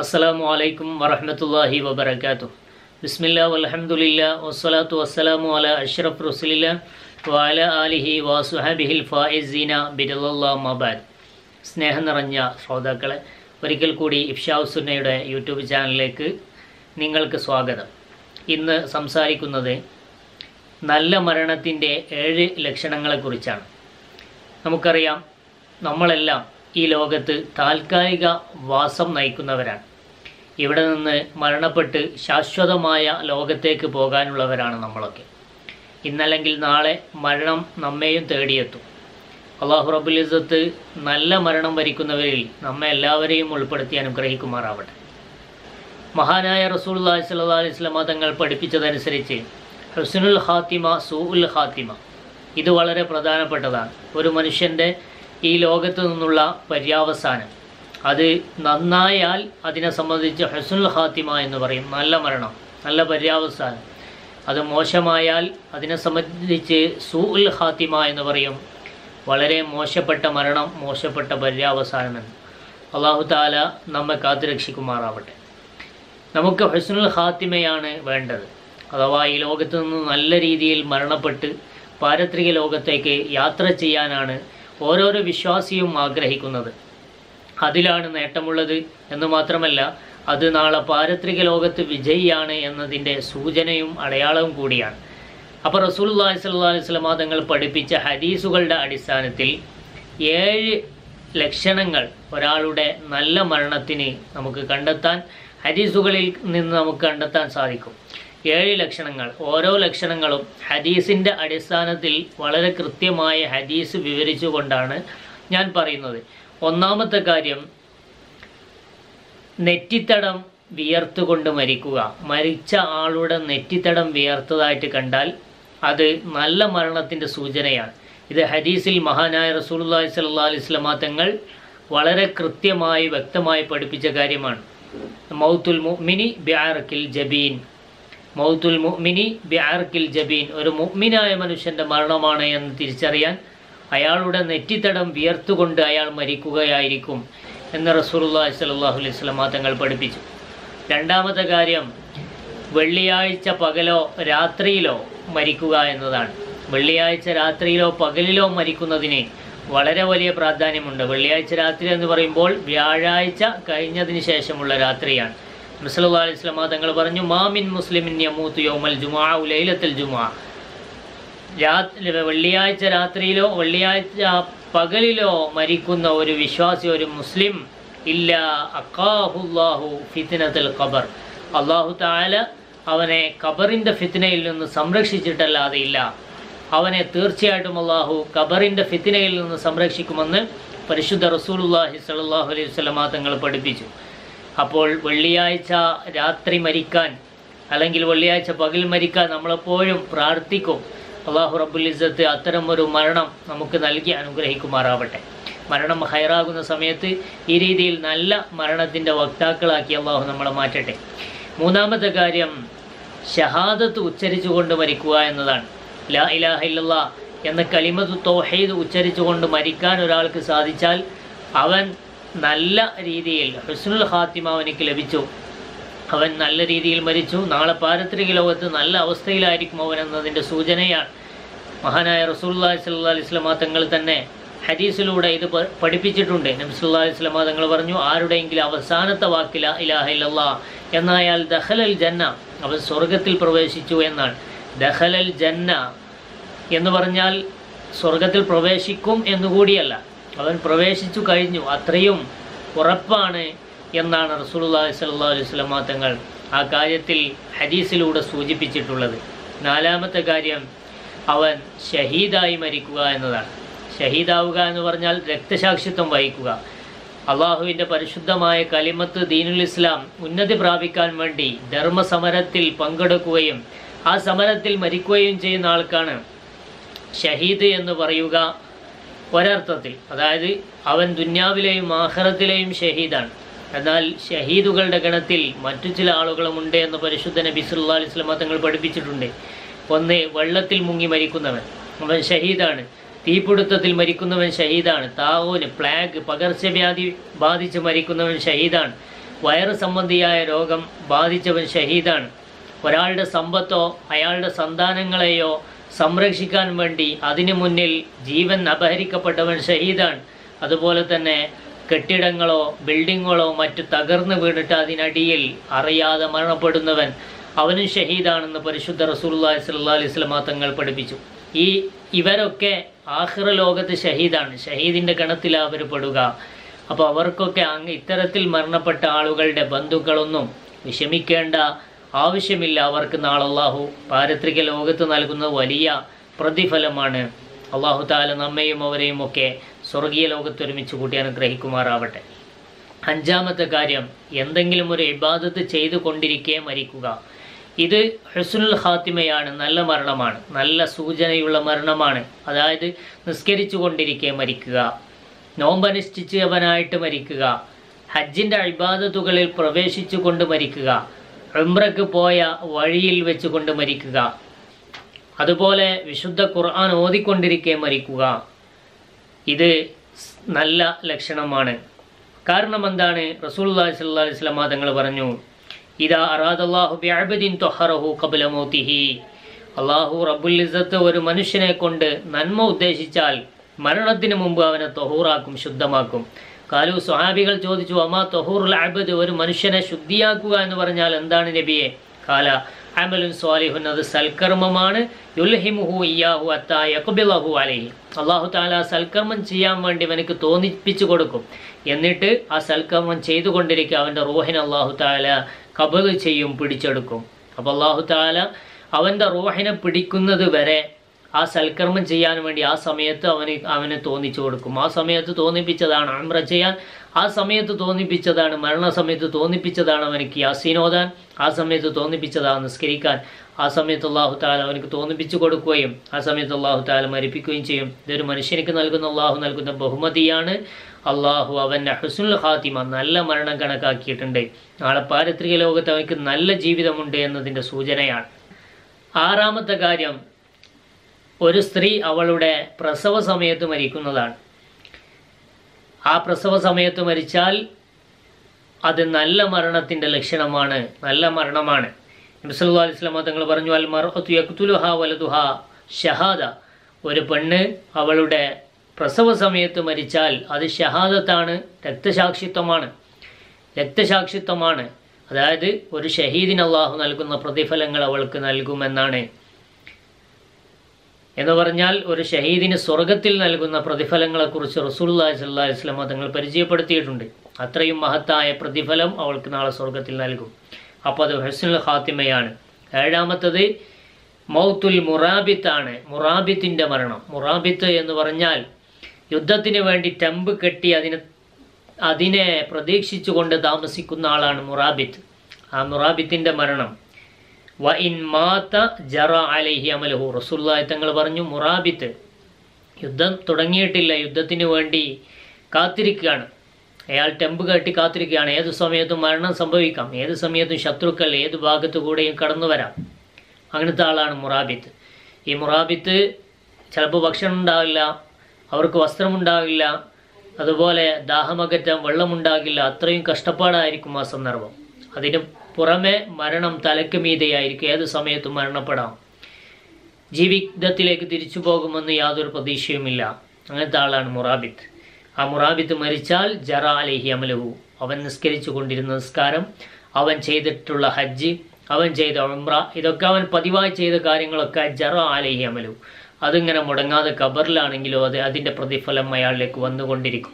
അസ്സലാമു അലൈക്കും വറഹ്മത്തുള്ളാഹി വബറകാതുഹു. ബിസ്മില്ല വലഹമുല്ല വസ്സലാത്തു വസ്സലാമു അല അഷ്റഫ് റസുലില്ല വാല ആലിഹി വാസുഹബിഹിൽ ഫായിസീന ബിറല്ലാ മബാദ് സ്നേഹം നിറഞ്ഞ ശ്രോതാക്കളെ ഒരിക്കൽ കൂടി ഇഫ്ഷാവ് സുന്നയുടെ യൂട്യൂബ് ചാനലിലേക്ക് നിങ്ങൾക്ക് സ്വാഗതം. ഇന്ന് സംസാരിക്കുന്നത് നല്ല മരണത്തിന്റെ ഏഴ് ലക്ഷണങ്ങളെക്കുറിച്ചാണ്. നമുക്കറിയാം നമ്മളെല്ലാം ഈ ലോകത്ത് താൽക്കാലിക വാസം നയിക്കുന്നവരാണ്. ഇവിടെ നിന്ന് മരണപ്പെട്ട് ശാശ്വതമായ ലോകത്തേക്ക് പോകാനുള്ളവരാണ് നമ്മളൊക്കെ. ഇന്നല്ലെങ്കിൽ നാളെ മരണം നമ്മെയും തേടിയെത്തും. അള്ളാഹു റബുലിസത്ത് നല്ല മരണം വരിക്കുന്നവരിൽ നമ്മെ എല്ലാവരെയും ഉൾപ്പെടുത്തി അനുഗ്രഹിക്കുമാറാവട്ടെ. മഹാനായ റസൂലുള്ളാഹി സ്വല്ലല്ലാഹി അലൈഹി വസല്ലമ തങ്ങൾ പഠിപ്പിച്ചതനുസരിച്ച് ഹുസ്നുൽ സൂ സൂഉൽ ഹാത്തിമ ഇത് വളരെ പ്രധാനപ്പെട്ടതാണ്. ഒരു മനുഷ്യന്റെ ഈ ലോകത്തു നിന്നുള്ള പര്യാവസാനം. അത് നന്നായാൽ അതിനെ സംബന്ധിച്ച് ഹസുൽ ഹാത്തിമ എന്ന് പറയും. നല്ല മരണം നല്ല പര്യാവസാനം. അത് മോശമായാൽ അതിനെ സംബന്ധിച്ച് സൂൽ ഹാത്തിമ എന്ന് പറയും. വളരെ മോശപ്പെട്ട മരണം മോശപ്പെട്ട പര്യാവസാനമെന്ന് അള്ളാഹു താല നമ്മെ കാത്തുരക്ഷിക്കുമാറാവട്ടെ നമുക്ക് ഹുസ്നുൽ ഹാത്തിമയാണ് വേണ്ടത്. അഥവാ ഈ ലോകത്ത് നിന്ന് നല്ല രീതിയിൽ മരണപ്പെട്ട് പാരത്രിക ലോകത്തേക്ക് യാത്ര ചെയ്യാനാണ് ഓരോരോ വിശ്വാസിയും ആഗ്രഹിക്കുന്നത്. അതിലാണ് നേട്ടമുള്ളത് എന്ന് മാത്രമല്ല അത് നാളെ പാരത്രിക ലോകത്ത് വിജയിയാണ് എന്നതിന്റെ സൂചനയും അടയാളവും കൂടിയാണ്. അപ്പോൾ റസൂലുള്ളാഹി സ്വല്ലല്ലാഹി അലൈഹി വസല്ലമ തങ്ങൾ പഠിപ്പിച്ച ഹദീസുകളുടെ അടിസ്ഥാനത്തിൽ ഏഴ് ലക്ഷണങ്ങൾ ഒരാളുടെ നല്ല മരണത്തിന് നമുക്ക് കണ്ടെത്താൻ ഹദീസുകളിൽ നിന്ന് നമുക്ക് കണ്ടെത്താൻ സാധിക്കും. ഏഴ് ലക്ഷണങ്ങൾ. ഓരോ ലക്ഷണങ്ങളും ഹദീസിന്റെ അടിസ്ഥാനത്തിൽ വളരെ കൃത്യമായ ഹദീസ് വിവരിച്ചുകൊണ്ടാണ് ഞാൻ പറയുന്നത്. ഒന്നാമത്തെ കാര്യം നെറ്റിത്തടം വിയർത്തുകൊണ്ട് മരിക്കുക. മരിച്ച ആളുടെ നെറ്റിത്തടം വിയർത്തതായിട്ട് കണ്ടാൽ അത് നല്ല മരണത്തിന്റെ സൂചനയാണ്. ഇത് ഹദീസിൽ മഹാനായ റസൂലുള്ളാഹി സ്വല്ലല്ലാഹി അലൈഹി വസല്ലമ തങ്ങൾ വളരെ കൃത്യമായി വ്യക്തമായി പഠിപ്പിച്ച കാര്യമാണ്. മൗത്തുൽ മുഅ്മിനി ബിഅർക്കിൽ ജബീൻ. മൗത്തുൽ മുഅ്മിനി ബിഅർക്കിൽ ജബീൻ. ഒരു മുഅ്മിനായ മനുഷ്യന്റെ മരണമാണ് എന്ന് തിരിച്ചറിയാൻ അയാളുടെ നെറ്റിത്തടം വിയർത്തുകൊണ്ട് അയാൾ മരിക്കുകയായിരിക്കും എന്ന് റസൂലുള്ളാഹി സ്വല്ലല്ലാഹു അലൈഹി വസല്ലം തങ്ങൾ പഠിപ്പിച്ചു. രണ്ടാമത്തെ കാര്യം വെള്ളിയാഴ്ച പകലോ രാത്രിയിലോ മരിക്കുക എന്നതാണ്. വെള്ളിയാഴ്ച രാത്രിയിലോ പകലിലോ മരിക്കുന്നതിന് വളരെ വലിയ പ്രാധാന്യമുണ്ട്. വെള്ളിയാഴ്ച രാത്രി എന്ന് പറയുമ്പോൾ വ്യാഴാഴ്ച കഴിഞ്ഞതിന് ശേഷമുള്ള രാത്രിയാണ്. മുസല്ലാ അലൈഹി വസല്ലം തങ്ങൾ പറഞ്ഞു മാമിൻ മുസ്ലിമിൻ യമൂത്ത് യോമൽ ജുമാ ലൈലത്തിൽ ജുമാ. രാത്രി വെള്ളിയാഴ്ച രാത്രിയിലോ വെള്ളിയാഴ്ച പകലിലോ മരിക്കുന്ന ഒരു വിശ്വാസി ഒരു മുസ്ലിം ഇല്ല അക്കാഹുല്ലാഹു ഫിത്തിനത്തിൽ ഖബർ. അള്ളാഹു താല അവനെ ഖബറിന്റെ ഫിത്തിനയിൽ നിന്ന് സംരക്ഷിച്ചിട്ടല്ലാതെ ഇല്ല. അവനെ തീർച്ചയായിട്ടും അള്ളാഹു ഖബറിന്റെ ഫിത്തിനയിൽ നിന്ന് സംരക്ഷിക്കുമെന്ന് പരിശുദ്ധ റസൂലുല്ലാഹി സലാഹു അലൈഹി സ്വലമാ തങ്ങൾ പഠിപ്പിച്ചു. അപ്പോൾ വെള്ളിയാഴ്ച രാത്രി മരിക്കാൻ അല്ലെങ്കിൽ വെള്ളിയാഴ്ച പകൽ മരിക്കാൻ നമ്മളെപ്പോഴും പ്രാർത്ഥിക്കും. അള്ളാഹു റബ്ബുൽ ഇസ്സത്ത് അത്തരം ഒരു മരണം നമുക്ക് നൽകി അനുഗ്രഹിക്കുമാറാവട്ടെ. മരണം ഹൈറാകുന്ന സമയത്ത് ഈ രീതിയിൽ നല്ല മരണത്തിന്റെ വക്താക്കളാക്കി അള്ളാഹു നമ്മളെ മാറ്റട്ടെ. മൂന്നാമത്തെ കാര്യം ഷഹാദത്ത് ഉച്ചരിച്ചുകൊണ്ട് മരിക്കുക എന്നതാണ്. ലാ ഇലാഹ ഇല്ലല്ലാ എന്ന കലിമത്ത് തൗഹീദ് ഉച്ചരിച്ചുകൊണ്ട് മരിക്കാൻ ഒരാൾക്ക് സാധിച്ചാൽ അവൻ നല്ല രീതിയിൽ. ഹുസ്നുൽ ഹാത്തിമ അവനിക്ക് ലഭിച്ചു. അവൻ നല്ല രീതിയിൽ മരിച്ചു. നാളെ പാരത്രിക ലോകത്ത് നല്ല അവസ്ഥയിലായിരിക്കും അവൻ എന്നതിന്റെ സൂചനയാണ്. മഹാനായ റസൂല്ലാ സ്വല്ലല്ലാഹി അലൈഹി വസല്ലമ തങ്ങൾ തന്നെ ഹദീസിലൂടെ ഇത് പഠിപ്പിച്ചിട്ടുണ്ട്. നബി അലി അലൈഹി വസല്ലമ തങ്ങൾ പറഞ്ഞു ആരുടെയെങ്കിലും അവസാനത്തെ വാക്കില ഇലാഹ ഇല്ലല്ലാ എന്നായാൽ ദഹലൽ ജന്ന അവൻ സ്വർഗത്തിൽ പ്രവേശിച്ചു എന്നാണ്. ദഹലൽ ജന്ന എന്ന് പറഞ്ഞാൽ സ്വർഗത്തിൽ പ്രവേശിക്കും എന്നുകൂടിയല്ല അവൻ പ്രവേശിച്ചു കഴിഞ്ഞു. അത്രയും ഉറപ്പാണ് എന്നാണ് റസൂലുള്ളാഹി സ്വല്ലല്ലാഹു അലൈഹി തങ്ങൾ ആ കാര്യത്തിൽ ഹദീസിലൂടെ സൂചിപ്പിച്ചിട്ടുള്ളത്. നാലാമത്തെ കാര്യം അവൻ ഷഹീദായി മരിക്കുക എന്നതാണ്. ഷഹീദാവുക എന്ന് പറഞ്ഞാൽ രക്തസാക്ഷിത്വം വഹിക്കുക. അള്ളാഹുവിന്റെ പരിശുദ്ധമായ കലിമത്ത് ദീനുൽ ഇസ്ലാം ഉന്നതി പ്രാപിക്കാൻ വേണ്ടി ധർമ്മസമരത്തിൽ പങ്കെടുക്കുകയും ആ സമരത്തിൽ മരിക്കുകയും ചെയ്യുന്ന ആൾക്കാണ് ഷഹീദ് എന്ന് പറയുക ഒരർത്ഥത്തിൽ. അതായത് അവൻ ദുന്യാവിലെയും ആഹ്റത്തിലെയും ഷഹീദാണ്. എന്നാൽ ഷഹീദുകളുടെ ഗണത്തിൽ മറ്റു ചില ആളുകളുമുണ്ട് എന്ന് പരിശുദ്ധ നബി സുല്ലാ അലൈഹി വസല്ലമ തങ്ങൾ പഠിപ്പിച്ചിട്ടുണ്ട്. ഒന്ന് വെള്ളത്തിൽ മുങ്ങി മരിക്കുന്നവൻ. അവൻ ഷഹീദാണ്. തീപിടുത്തത്തിൽ മരിക്കുന്നവൻ ഷഹീദാണ്. താവൂന് പ്ലാഗ് പകർച്ചവ്യാധി ബാധിച്ച് മരിക്കുന്നവൻ ഷഹീദാണ്. വയറ് സംബന്ധിയായ രോഗം ബാധിച്ചവൻ ഷഹീദാണ്. ഒരാളുടെ സമ്പത്തോ അയാളുടെ സന്താനങ്ങളെയോ സംരക്ഷിക്കാൻ വേണ്ടി അതിനു മുന്നിൽ ജീവൻ അപഹരിക്കപ്പെട്ടവൻ ഷഹീദാണ്. അതുപോലെ തന്നെ കെട്ടിടങ്ങളോ ബിൽഡിങ്ങുകളോ മറ്റു തകർന്നു വീണിട്ട് അതിനടിയിൽ അറിയാതെ മരണപ്പെടുന്നവൻ അവനും ഷഹീദാണെന്ന് പരിശുദ്ധ റസൂലുള്ളാഹി സ്വല്ലല്ലാഹി അലൈഹി വസല്ലമ തങ്ങൾ പഠിപ്പിച്ചു. ഈ ഇവരൊക്കെ ആഹ്റ ലോകത്ത് ഷഹീദാണ്. ഷഹീദിന്റെ ഗണത്തിലാണ് അവർ പെടുക. അപ്പോൾ അവർക്കൊക്കെ അങ്ങ് ഇത്തരത്തിൽ മരണപ്പെട്ട ആളുകളുടെ ബന്ധുക്കളൊന്നും വിഷമിക്കേണ്ട ആവശ്യമില്ല അവർക്ക് നാളെ അള്ളാഹു പാരത്രിക ലോകത്ത് നൽകുന്ന വലിയ പ്രതിഫലമാണ്. അള്ളാഹു താല നമ്മയും അവരെയും ഒക്കെ സ്വർഗീയ ലോകത്ത് ഒരുമിച്ച് കൂട്ടി അനുഗ്രഹിക്കുമാറാവട്ടെ. അഞ്ചാമത്തെ കാര്യം എന്തെങ്കിലും ഒരു ഇബാദത്ത് ചെയ്തു കൊണ്ടിരിക്കെ മരിക്കുക. ഇത് ഹുസ്നുൽ ഹാത്തിമയാണ് നല്ല മരണമാണ് നല്ല സൂചനയുള്ള മരണമാണ്. അതായത് നിസ്കരിച്ചു കൊണ്ടിരിക്കെ മരിക്കുക നോമ്പനുഷ്ഠിച്ചവനായിട്ട് മരിക്കുക ഹജ്ജിന്റെ ഇബാദത്തുകളിൽ പ്രവേശിച്ചു കൊണ്ട് മരിക്കുക ഉംറയ്ക്ക് പോയ വഴിയിൽ വെച്ചുകൊണ്ട് മരിക്കുക. അതുപോലെ വിശുദ്ധ ഖുർആൻ ഓതിക്കൊണ്ടിരിക്കെ മരിക്കുക. ഇത് നല്ല ലക്ഷണമാണ്. കാരണം എന്താണ്? സ്വല്ലല്ലാഹി അലൈഹി വസല്ലം തങ്ങൾ പറഞ്ഞു ഇതാ അറാദല്ലാഹു ബിഅബ്ദിൻ ത്വഹറഹു ഖബ്ല മൗതിഹി. അള്ളാഹു റബ്ബുൽ ഇസത്ത് ഒരു മനുഷ്യനെ കൊണ്ട് നന്മ ഉദ്ദേശിച്ചാൽ മരണത്തിന് മുമ്പ് അവനെ തൊഹൂറാക്കും ശുദ്ധമാക്കും. കാലു സ്വഹാബികൾ ചോദിച്ചു അമാ തൊഹൂറുൽ അബദ്? ഒരു മനുഷ്യനെ ശുദ്ധിയാക്കുക എന്ന് പറഞ്ഞാൽ എന്താണ് നബിയെ? കാല അമലുൻ സ്വാലിഹുൻ അത് സൽക്കർമ്മമാണ്. യുൽഹിമുഹു അള്ളാഹു താല സൽക്കർമ്മം ചെയ്യാൻ വേണ്ടി അവനക്ക് തോന്നിപ്പിച്ചു കൊടുക്കും. എന്നിട്ട് ആ സൽക്കർമ്മം ചെയ്തുകൊണ്ടിരിക്കുക അവന്റെ റൂഹിനെ അള്ളാഹു താല കബൽ ചെയ്യും പിടിച്ചെടുക്കും. അപ്പോൾ അള്ളാഹു താല അവന്റെ റൂഹിനെ പിടിക്കുന്നത് വരെ ആ സൽക്കർമ്മം ചെയ്യാൻ വേണ്ടി ആ സമയത്ത് അവന് അവനെ തോന്നിച്ചു കൊടുക്കും. ആ സമയത്ത് തോന്നിപ്പിച്ചതാണ് അമ്ര ചെയ്യാൻ. ആ സമയത്ത് തോന്നിപ്പിച്ചതാണ് മരണസമയത്ത് തോന്നിപ്പിച്ചതാണ് അവനിക്ക് യാസീനോദാൻ ആ സമയത്ത് തോന്നിപ്പിച്ചതാണ് നിസ്കരിക്കാൻ. ആ സമയത്ത് അള്ളാഹു താല അവനക്ക് തോന്നിപ്പിച്ചു കൊടുക്കുകയും ആ സമയത്ത് അള്ളാഹു താല മരിപ്പിക്കുകയും ചെയ്യും. ഇതൊരു മനുഷ്യനിക്ക് നൽകുന്ന അള്ളാഹു നൽകുന്ന ബഹുമതിയാണ്. അള്ളാഹു അവന്റെ ഹുസുൽ ഖാത്തിമ നല്ല മരണം കണക്കാക്കിയിട്ടുണ്ട്. നാളെ പാരിത്രിക ലോകത്ത് അവനക്ക് നല്ല ജീവിതമുണ്ട് എന്നതിന്റെ സൂചനയാണ്. ആറാമത്തെ കാര്യം ഒരു സ്ത്രീ അവളുടെ പ്രസവ സമയത്ത് മരിക്കുന്നതാണ്. ആ പ്രസവ സമയത്ത് മരിച്ചാൽ അത് നല്ല മരണത്തിന്റെ ലക്ഷണമാണ്. നല്ല മരണമാണ്. നബ്സല്ലാ അലിസ്ലാമ തങ്ങൾ പറഞ്ഞു അൽ മറത്തു യക്തുലുഹ വലതുഹ ഷഹാദ. ഒരു പെണ്ണ് അവളുടെ പ്രസവ സമയത്ത് മരിച്ചാൽ അത് ഷഹാദത്താണ് രക്തസാക്ഷിത്വമാണ്. രക്തസാക്ഷിത്വമാണ്. അതായത് ഒരു ഷഹീദിന് അള്ളാഹു നൽകുന്ന പ്രതിഫലങ്ങൾ അവൾക്ക് നൽകുമെന്നാണ്. എന്ന് പറഞ്ഞാൽ ഒരു ഷഹീദിന് സ്വർഗത്തിൽ നൽകുന്ന പ്രതിഫലങ്ങളെക്കുറിച്ച് റസൂലുള്ളാഹി സ്വല്ലല്ലാഹി അലൈഹി വസല്ലം തങ്ങൾ പരിചയപ്പെടുത്തിയിട്ടുണ്ട്. അത്രയും മഹത്തായ പ്രതിഫലം അവൾക്ക് നാളെ സ്വർഗത്തിൽ നൽകും. അപ്പോൾ അത് ഹസ്നുൽ ഹാത്തിമയാണ് ഏഴാമത്തത് മൗത്തുൽ മുറാബിത്താണ്. മുറാബിത്തിന്റെ മരണം. മുറാബിത്ത് എന്ന് പറഞ്ഞാൽ യുദ്ധത്തിന് വേണ്ടി ടെമ്പ് കെട്ടി അതിനെ അതിനെ പ്രതീക്ഷിച്ചുകൊണ്ട് താമസിക്കുന്ന ആളാണ് മുറാബിത്ത്. ആ മുറാബിത്തിന്റെ മരണം. വ ഇൻ മാത്ത ജറ അലൈഹി അമലഹു. റസൂല്ലായി തങ്ങൾ പറഞ്ഞു മുറാബിത്ത് യുദ്ധം തുടങ്ങിയിട്ടില്ല യുദ്ധത്തിന് വേണ്ടി കാത്തിരിക്കുകയാണ്. അയാൾ ടെമ്പ് കെട്ടി കാത്തിരിക്കുകയാണ്. ഏത് സമയത്തും മരണം സംഭവിക്കാം. ഏത് സമയത്തും ശത്രുക്കൾ ഏത് ഭാഗത്തു കൂടെയും കടന്നു വരാം. അങ്ങനത്തെ ആളാണ് മുറാബിത്ത്. ഈ മുറാബിത്ത് ചിലപ്പോൾ ഭക്ഷണം ഉണ്ടാവില്ല അവർക്ക് വസ്ത്രമുണ്ടാവില്ല അതുപോലെ ദാഹമകറ്റാൻ വെള്ളമുണ്ടാകില്ല അത്രയും കഷ്ടപ്പാടായിരിക്കും ആ സന്ദർഭം. അതിന് പുറമെ മരണം തലക്ക് മീതയായിരിക്കും ഏത് സമയത്തും മരണപ്പെടാം. ജീവിതത്തിലേക്ക് തിരിച്ചു പോകുമെന്ന് യാതൊരു പ്രതീക്ഷയുമില്ല. അങ്ങനത്തെ ആളാണ് മുറാബിത്ത്. ആ മുറാബിത്ത് മരിച്ചാൽ ജറ അലഹി അമലഹു. അവൻ നിസ്കരിച്ചു കൊണ്ടിരുന്ന നിസ്കാരം അവൻ ചെയ്തിട്ടുള്ള ഹജ്ജ് അവൻ ചെയ്ത ഉംറ ഇതൊക്കെ അവൻ പതിവായി ചെയ്ത കാര്യങ്ങളൊക്കെ ജറ അലഹി അമലു അതിങ്ങനെ മുടങ്ങാതെ ഖബറിലാണെങ്കിലോ അത് അതിന്റെ പ്രതിഫലം അയാളിലേക്ക് വന്നുകൊണ്ടിരിക്കും.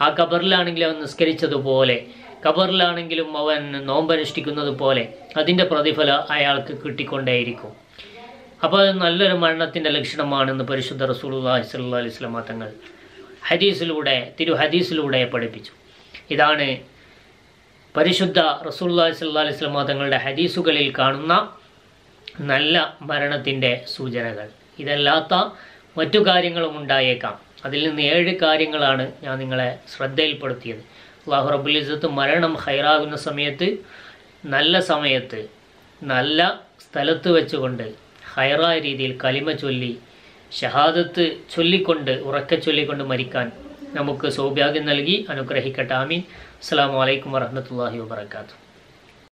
ആ ഖബറിലാണെങ്കിലും അവൻ നിസ്കരിച്ചതുപോലെ ഖബറിലാണെങ്കിലും അവൻ നോമ്പനുഷ്ഠിക്കുന്നത് പോലെ അതിന്റെ പ്രതിഫലം അയാൾക്ക് കിട്ടിക്കൊണ്ടേയിരിക്കും. അപ്പോൾ അത് നല്ലൊരു മരണത്തിന്റെ ലക്ഷണമാണെന്ന് പരിശുദ്ധ റസൂലുള്ളാഹി സ്വല്ലല്ലാഹി അലൈഹി വസല്ലം തങ്ങൾ ഹദീസിലൂടെ തിരു ഹദീസിലൂടെ പഠിപ്പിച്ചു. ഇതാണ് പരിശുദ്ധ റസൂലുള്ളാഹി സ്വല്ലല്ലാഹി അലൈഹി വസല്ലം തങ്ങളുടെ ഹദീസുകളിൽ കാണുന്ന നല്ല മരണത്തിന്റെ സൂചനകൾ. ഇതല്ലാത്ത മറ്റു കാര്യങ്ങളും ഉണ്ടായേക്കാം. അതിൽ നിന്ന് ഏഴ് കാര്യങ്ങളാണ് ഞാൻ നിങ്ങളെ ശ്രദ്ധയിൽപ്പെടുത്തിയത്. അള്ളാഹു ഇസ്സത്ത് മരണം ഹൈറാകുന്ന സമയത്ത് നല്ല സമയത്ത് നല്ല സ്ഥലത്ത് വെച്ചുകൊണ്ട് ഹൈറായ രീതിയിൽ കലിമ ചൊല്ലി ഷഹാദത്ത് ചൊല്ലിക്കൊണ്ട് ഉറക്കെ ചൊല്ലിക്കൊണ്ട് മരിക്കാൻ നമുക്ക് സൗഭാഗ്യം നൽകി അനുഗ്രഹിക്കട്ടെ. ആമീൻ. അസ്സാം വലൈക്കും വറഹമത്തല്ലാഹി വാബർക്കാത്തു